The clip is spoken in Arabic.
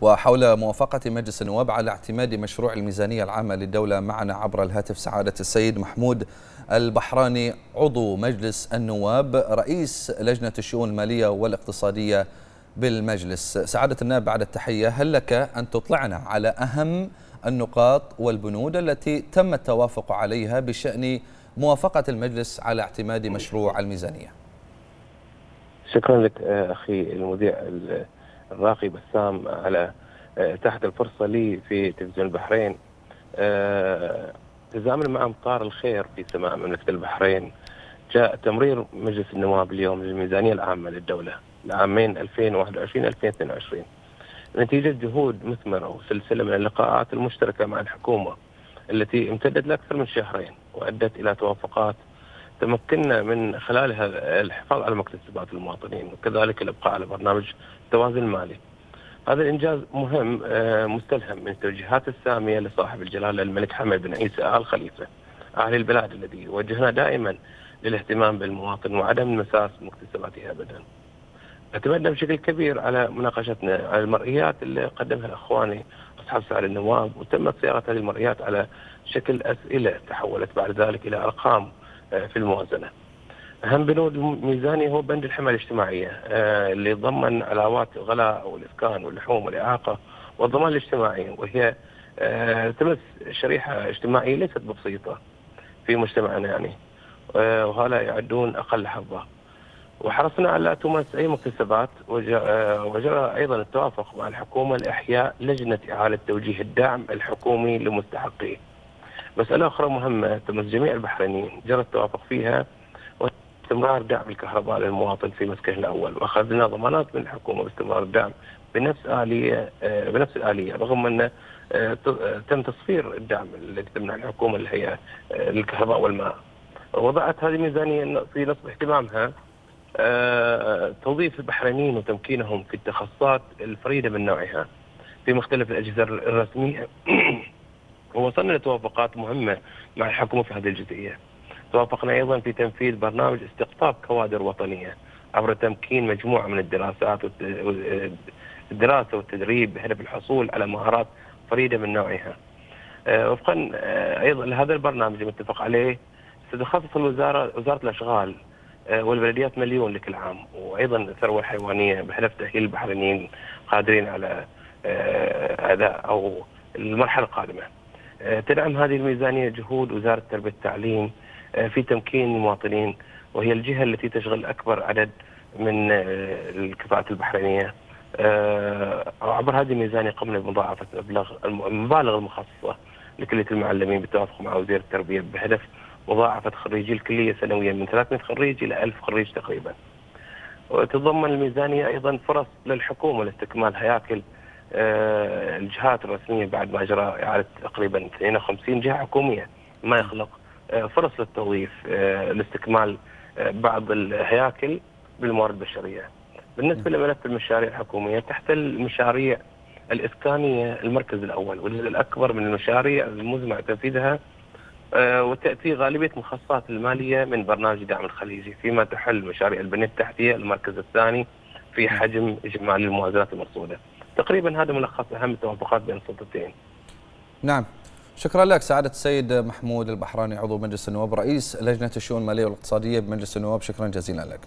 وحول موافقة مجلس النواب على اعتماد مشروع الميزانية العامة للدولة معنا عبر الهاتف سعادة السيد محمود البحراني عضو مجلس النواب رئيس لجنة الشؤون المالية والاقتصادية بالمجلس. سعادة النائب بعد التحية هل لك أن تطلعنا على أهم النقاط والبنود التي تم التوافق عليها بشأن موافقة المجلس على اعتماد مشروع الميزانية؟ شكرا لك أخي المذيع الراقي بسام على تحت الفرصة لي في تلفزيون البحرين. تزامن مع امطار الخير في سماء مملكة البحرين. جاء تمرير مجلس النواب اليوم للميزانية العامة للدولة لعامين 2021 2022 نتيجة جهود مثمرة وسلسلة من اللقاءات المشتركة مع الحكومة التي امتدت لأكثر من شهرين وأدت إلى توافقات تمكنا من خلالها الحفاظ على مكتسبات المواطنين وكذلك الإبقاء على برنامج التوازن المالي. هذا الإنجاز مهم مستلهم من التوجيهات السامية لصاحب الجلاله الملك حمد بن عيسى آل خليفة أهل البلاد الذي وجهنا دائما للاهتمام بالمواطن وعدم مساس مكتسباته ابدا. اعتمدنا بشكل كبير على مناقشتنا على المرئيات اللي قدمها اخواني أصحاب سعر النواب وتمت صياغة هذه المرئيات على شكل أسئلة تحولت بعد ذلك إلى أرقام في الموازنة. أهم بنود الميزانيه هو بند الحمايه الاجتماعية اللي ضمن علاوات الغلاء والإسكان واللحوم والإعاقة والضمان الاجتماعي وهي تمس شريحة اجتماعية ليست بسيطة في مجتمعنا يعني وهؤلاء يعدون أقل حظا. وحرصنا على تمس أي مكتسبات وجرى أيضا التوافق مع الحكومة لإحياء لجنة إعادة توجيه الدعم الحكومي لمستحقيه. مسألة أخرى مهمة تمس جميع البحرينيين جرى التوافق فيها واستمرار دعم الكهرباء للمواطن في مسكنه الأول وأخذنا ضمانات من الحكومة باستمرار الدعم بنفس آلية بنفس الآلية رغم أن تم تصفير الدعم الذي تمنح الحكومة اللي هي الكهرباء والماء. وضعت هذه الميزانية في نصب اهتمامها توظيف البحرينيين وتمكينهم في التخصصات الفريدة من نوعها في مختلف الأجهزة الرسمية. ووصلنا لتوافقات مهمة مع الحكومة في هذه الجزئية. توافقنا أيضا في تنفيذ برنامج استقطاب كوادر وطنية عبر تمكين مجموعة من الدراسات الدراسة والتدريب بهدف الحصول على مهارات فريدة من نوعها. وفقا أيضا لهذا البرنامج المتفق عليه ستخصص الوزارة وزارة الأشغال والبلديات مليون لكل عام. وأيضا الثروة الحيوانية بهدف تأهيل البحرينيين قادرين على أداء أو المرحلة القادمة. تدعم هذه الميزانية جهود وزارة التربية والتعليم في تمكين المواطنين وهي الجهة التي تشغل أكبر عدد من الكفاءات البحرينية. عبر هذه الميزانية قمنا بمضاعفة مبلغ المبالغ المخصصة لكلية المعلمين بالتوافق مع وزير التربية بهدف مضاعفة خريجي الكلية سنويا من 300 خريج إلى 1000 خريج تقريبا. وتتضمن الميزانية أيضا فرص للحكومة لاستكمال هياكل الجهات الرسمية بعد ما اجرى إعادة تقريبا 52 جهة حكومية ما يخلق فرص للتوظيف لاستكمال بعض الهياكل بالموارد البشرية. بالنسبة لملف المشاريع الحكومية تحت المشاريع الإسكانية المركز الأول والجزء الأكبر من المشاريع المزمع تنفيذها وتأتي غالبية المخصصات المالية من برنامج دعم الخليجي فيما تحل مشاريع البنية التحتية المركز الثاني في حجم إجمالي الموازنات المرصوده. تقريبا هذا ملخص أهم التوافقات بين السلطتين. نعم شكرا لك سعادة السيد محمود البحراني عضو مجلس النواب رئيس لجنة الشؤون المالية والاقتصادية بمجلس النواب شكرا جزيلا لك.